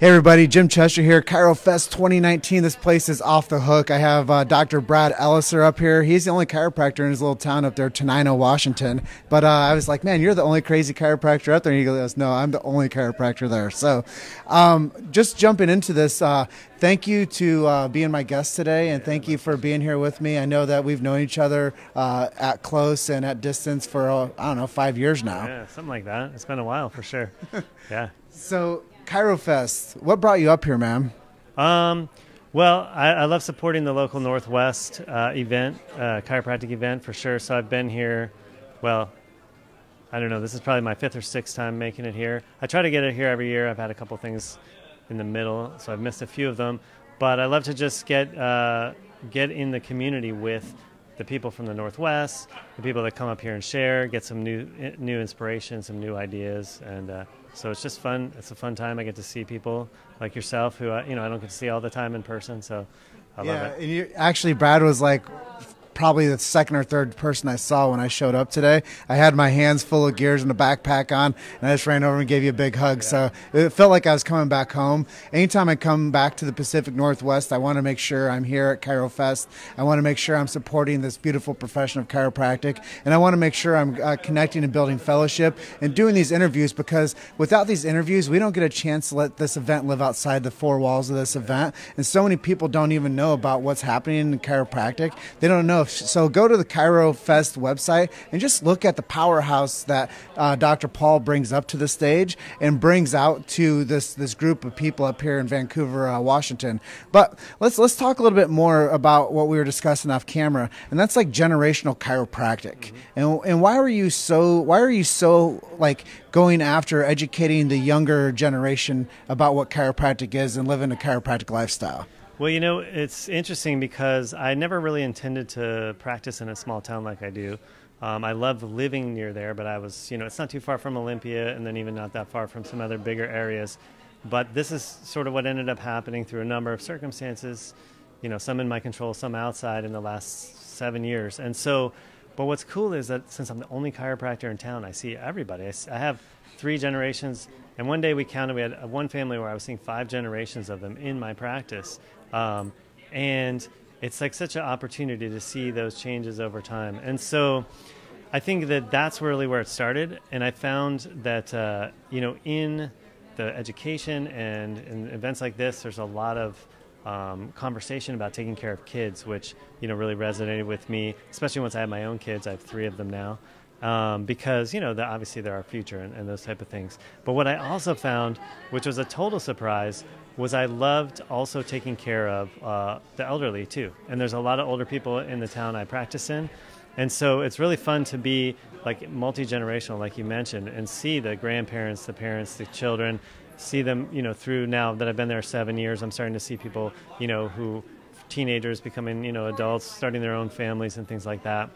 Hey everybody, Jim Chester here, ChiroFest 2019. This place is off the hook. I have uh, Dr. Brad Ellisor up here. He's the only chiropractor in his little town up there, Tenino, Washington. But uh, I was like, man, you're the only crazy chiropractor up there. And he goes, no, I'm the only chiropractor there. So um, just jumping into this, uh, thank you to uh, being my guest today, and thank you for being here with me. I know that we've known each other uh, at close and at distance for, uh, I don't know, five years now. Yeah, something like that. It's been a while for sure. yeah. So ChiroFest, what brought you up here, ma'am? Um, well, I, I, love supporting the local Northwest uh, event, uh, chiropractic event for sure. So I've been here, well, I don't know, this is probably my fifth or sixth time making it here. I try to get it here every year. I've had a couple things in the middle, so I've missed a few of them. But I love to just get, uh, get in the community with the people from the Northwest, the people that come up here and share, get some new, new inspiration, some new ideas, and uh, so it's just fun. It's a fun time. I get to see people like yourself who I, you know I don't get to see all the time in person. So I yeah, love it. And you, actually, Brad was like probably the second or third person I saw when I showed up today. I had my hands full of gears and a backpack on, and I just ran over and gave you a big hug. Yeah. So it felt like I was coming back home. Anytime I come back to the Pacific Northwest, I want to make sure I'm here at ChiroFest. I want to make sure I'm supporting this beautiful profession of chiropractic, and I want to make sure I'm uh, connecting and building fellowship and doing these interviews because without these interviews, we don't get a chance to let this event live outside the four walls of this event. And so many people don't even know about what's happening in chiropractic. They don't know so go to the ChiroFest website and just look at the powerhouse that uh, Dr. Paul brings up to the stage and brings out to this this group of people up here in Vancouver, uh, Washington. But let's let's talk a little bit more about what we were discussing off camera, and that's like generational chiropractic. Mm-hmm. And and why are you so why are you so like going after educating the younger generation about what chiropractic is and living a chiropractic lifestyle? Well, you know, it's interesting because I never really intended to practice in a small town like I do. Um, I love living near there, but I was, you know, it's not too far from Olympia and then even not that far from some other bigger areas. But this is sort of what ended up happening through a number of circumstances, you know, some in my control, some outside in the last seven years. And so, but what's cool is that since I'm the only chiropractor in town, I see everybody. I, I have three generations. And one day we counted, we had one family where I was seeing five generations of them in my practice. Um, and it's like such an opportunity to see those changes over time. And so I think that that's really where it started. And I found that, uh, you know, in the education and in events like this, there's a lot of um, conversation about taking care of kids, which, you know, really resonated with me, especially once I had my own kids. I have three of them now. Um, because you know the, obviously they're our future and, and, those type of things. But what I also found, which was a total surprise, was I loved also taking care of uh, the elderly too. And there's a lot of older people in the town I practice in. And so it's really fun to be like multi generational, like you mentioned, and see the grandparents, the parents, the children, see them, you know, through now that I've been there seven years, I'm starting to see people, you know, who teenagers becoming, you know, adults, starting their own families and things like that.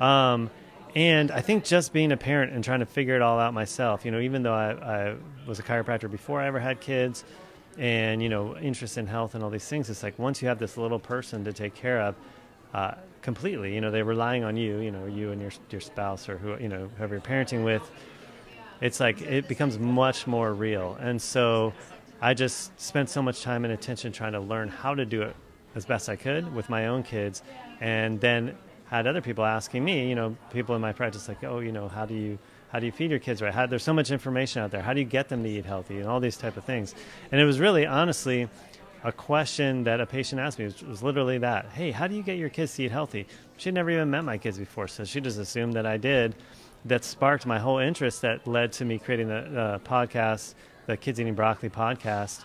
Um, and I think just being a parent and trying to figure it all out myself, you know, even though I, I was a chiropractor before I ever had kids, and you know interest in health and all these things it's like once you have this little person to take care of uh, completely you know they're relying on you you know you and your your spouse or who you know whoever you're parenting with it's like it becomes much more real. And so i just spent so much time and attention trying to learn how to do it as best i could with my own kids and then had other people asking me you know people in my practice like oh you know how do you how do you feed your kids right? How, there's so much information out there. How do you get them to eat healthy and all these type of things? And it was really, honestly, a question that a patient asked me was, was literally that hey how do you get your kids to eat healthy she'd never even met my kids before so she just assumed that i did that sparked my whole interest that led to me creating the uh, podcast the kids eating broccoli podcast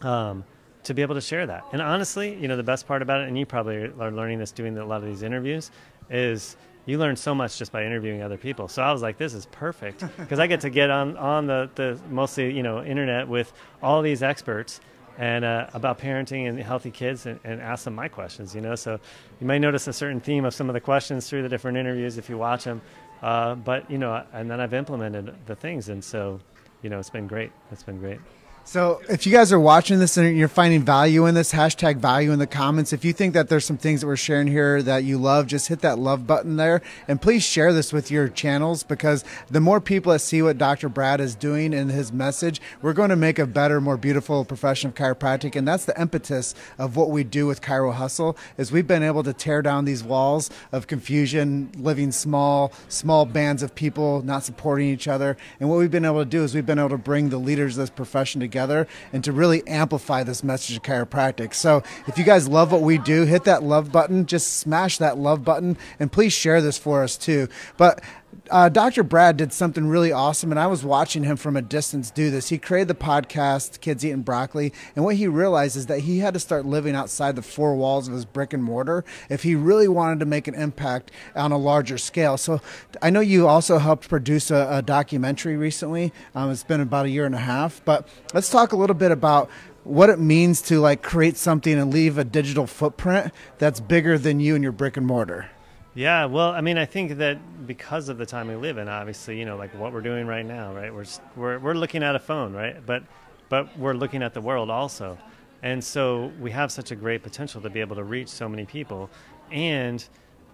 um, to be able to share that and honestly you know the best part about it and you probably are learning this doing a lot of these interviews is you learn so much just by interviewing other people. So I was like, this is perfect because I get to get on on the, the mostly you know internet with all these experts and uh, about parenting and healthy kids and, and, ask them my questions. You know, so you may notice a certain theme of some of the questions through the different interviews if you watch them. Uh, but you know, and then I've implemented the things, and so you know, it's been great. It's been great. So, if you guys are watching this and you're finding value in this, hashtag value in the comments. If you think that there's some things that we're sharing here that you love, just hit that love button there. And please share this with your channels because the more people that see what Dr. Brad is doing in his message, we're going to make a better, more beautiful profession of chiropractic. And that's the impetus of what we do with Chiro Hustle is we've been able to tear down these walls of confusion, living small, small bands of people not supporting each other. And what we've been able to do is we've been able to bring the leaders of this profession together together and to really amplify this message of chiropractic. So if you guys love what we do, hit that love button, just smash that love button, and please share this for us too. But uh, Dr. Brad did something really awesome, and I was watching him from a distance do this. He created the podcast, Kids Eating Broccoli, and what he realized is that he had to start living outside the four walls of his brick and mortar if he really wanted to make an impact on a larger scale. So I know you also helped produce a, a documentary recently. Um, it's been about a year and a half, but let's talk a little bit about what it means to like create something and leave a digital footprint that's bigger than you and your brick and mortar. Yeah, well, I mean, I think that because of the time we live in, obviously, you know, like what we're doing right now, right? We're we're we're looking at a phone, right? But but we're looking at the world also, and so we have such a great potential to be able to reach so many people, and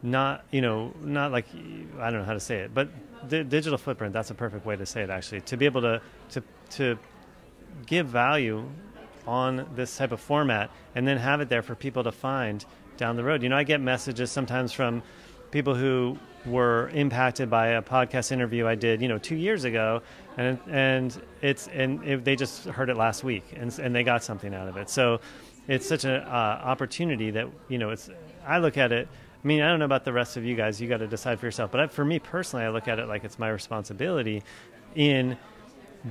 not you know not like I don't know how to say it, but the digital footprint. That's a perfect way to say it, actually. To be able to to to give value on this type of format, and then have it there for people to find down the road. You know, I get messages sometimes from people who were impacted by a podcast interview I did, you know, two years ago, and and it's and it, they just heard it last week, and and they got something out of it. So it's such an uh, opportunity that you know, it's. I look at it. I mean, I don't know about the rest of you guys. You got to decide for yourself. But I, for me personally, I look at it like it's my responsibility in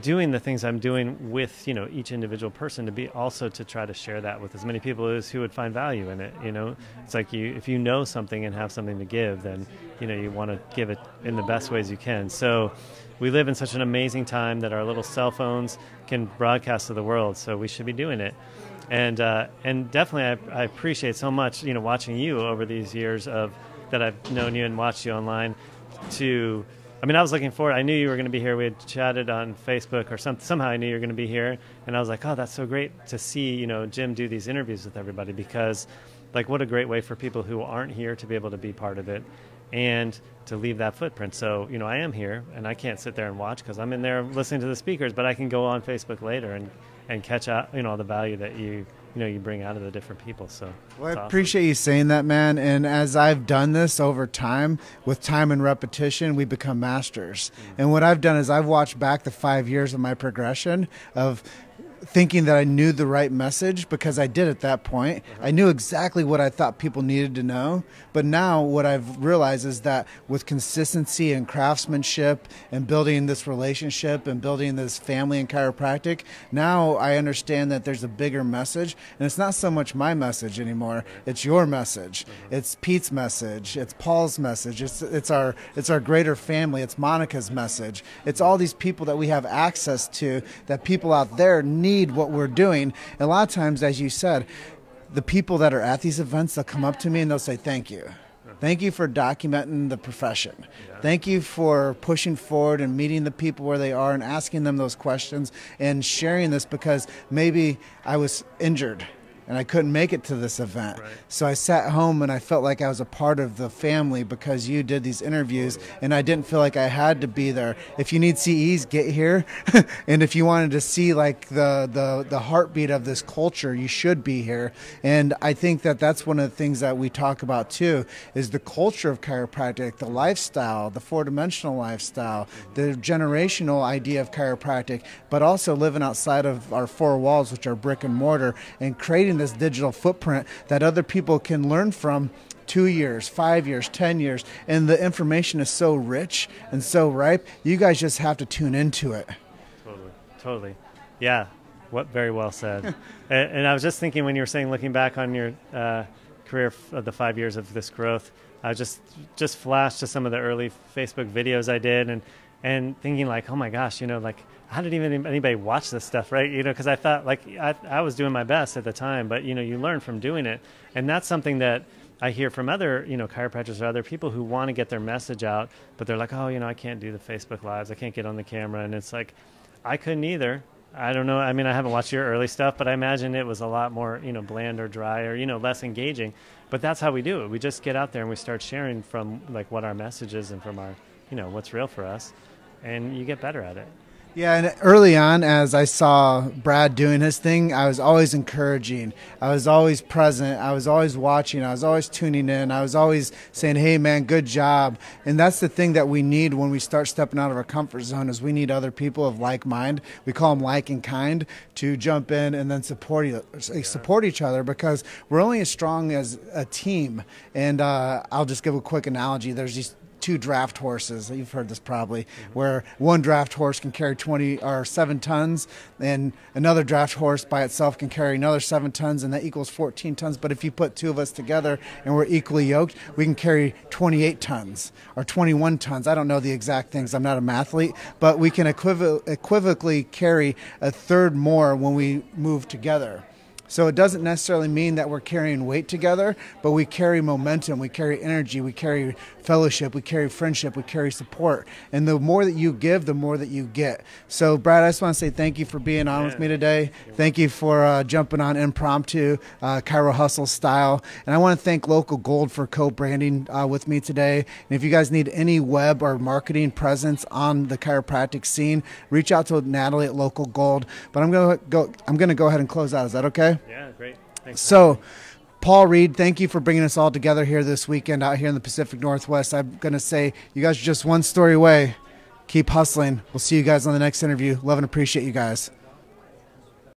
doing the things I'm doing with you know each individual person to be also to try to share that with as many people as who would find value in it. You know, it's like you if you know something and have something to give, then you know you want to give it in the best ways you can. So we live in such an amazing time that our little cell phones can broadcast to the world. So we should be doing it. And uh, and definitely, I, I appreciate so much you know watching you over these years of that I've known you and watched you online to I mean, I was looking forward. I knew you were going to be here. We had chatted on Facebook or some, somehow I knew you were going to be here. And I was like, oh, that's so great to see, you know, Jim do these interviews with everybody because, like, what a great way for people who aren't here to be able to be part of it and to leave that footprint. So, you know, I am here and I can't sit there and watch because I'm in there listening to the speakers, but I can go on Facebook later and, and catch out, you know, the value that you you know you bring out of the different people. So well, I awesome. appreciate you saying that, man. And as I've done this over time, with time and repetition, we become masters. Mm-hmm. And what I've done is I've watched back the five years of my progression of thinking that I knew the right message because I did at that point. Uh-huh. I knew exactly what I thought people needed to know. But now what I've realized is that with consistency and craftsmanship and building this relationship and building this family in chiropractic, now I understand that there's a bigger message. And it's not so much my message anymore. It's your message. Uh-huh. It's Pete's message. It's Paul's message. It's it's our it's our greater family. It's Monica's message. It's all these people that we have access to that people out there need need what we're doing. And a lot of times, as you said, the people that are at these events, they'll come up to me and they'll say, Thank you. Thank you for documenting the profession. Yeah. Thank you for pushing forward and meeting the people where they are and asking them those questions and sharing this because maybe I was injured and I couldn't make it to this event. Right. So I sat home and I felt like I was a part of the family because you did these interviews oh, and I didn't feel like I had to be there. If you need CEs, get here. and if you wanted to see like the, the, the heartbeat of this culture, you should be here. And I think that that's one of the things that we talk about too is the culture of chiropractic, the lifestyle, the four dimensional lifestyle, the generational idea of chiropractic, but also living outside of our four walls, which are brick and mortar, and creating this digital footprint that other people can learn from two years, five years, ten years, and the information is so rich and so ripe. You guys just have to tune into it. Totally, totally, yeah. What very well said. and, and, I was just thinking when you were saying, looking back on your uh, career of the five years of this growth, I just just flashed to some of the early Facebook videos I did, and and thinking like, oh my gosh, you know, like how did even anybody watch this stuff, right? You know, because I thought like I, I was doing my best at the time, but you know, you learn from doing it, and that's something that I hear from other you know chiropractors or other people who want to get their message out, but they're like, oh, you know, I can't do the Facebook lives, I can't get on the camera, and it's like, I couldn't either, I don't know. I mean, I haven't watched your early stuff, but I imagine it was a lot more, you know, bland or dry or, you know, less engaging. But that's how we do it. We just get out there and we start sharing from like what our message is and from our, you know, what's real for us. And you get better at it. Yeah, and early on, as I saw Brad doing his thing, I was always encouraging. I was always present. I was always watching. I was always tuning in. I was always saying, "Hey, man, good job." And that's the thing that we need when we start stepping out of our comfort zone. Is we need other people of like mind. We call them like and kind to jump in and then support support each other because we're only as strong as a team. And uh, I'll just give a quick analogy. There's these two draft horses. You've heard this probably, mm-hmm. where one draft horse can carry 20 or seven tons, and another draft horse by itself can carry another seven tons, and that equals 14 tons. But if you put two of us together and we're equally yoked, we can carry 28 tons or 21 tons. I don't know the exact things. I'm not a mathlete, but we can equiv- equivocally carry a third more when we move together. So it doesn't necessarily mean that we're carrying weight together, but we carry momentum, we carry energy, we carry fellowship, we carry friendship, we carry support. And the more that you give, the more that you get. So, Brad, I just want to say thank you for being on yeah. with me today. Thank you for uh, jumping on impromptu, uh, Chiro Hustle style. And I want to thank Local Gold for co branding uh, with me today. And if you guys need any web or marketing presence on the chiropractic scene, reach out to Natalie at Local Gold. But I'm going to go, I'm going to go ahead and close out. Is that okay? Yeah, great. Thanks. So, Paul Reed, thank you for bringing us all together here this weekend out here in the Pacific Northwest. I'm going to say you guys are just one story away. Keep hustling. We'll see you guys on the next interview. Love and appreciate you guys.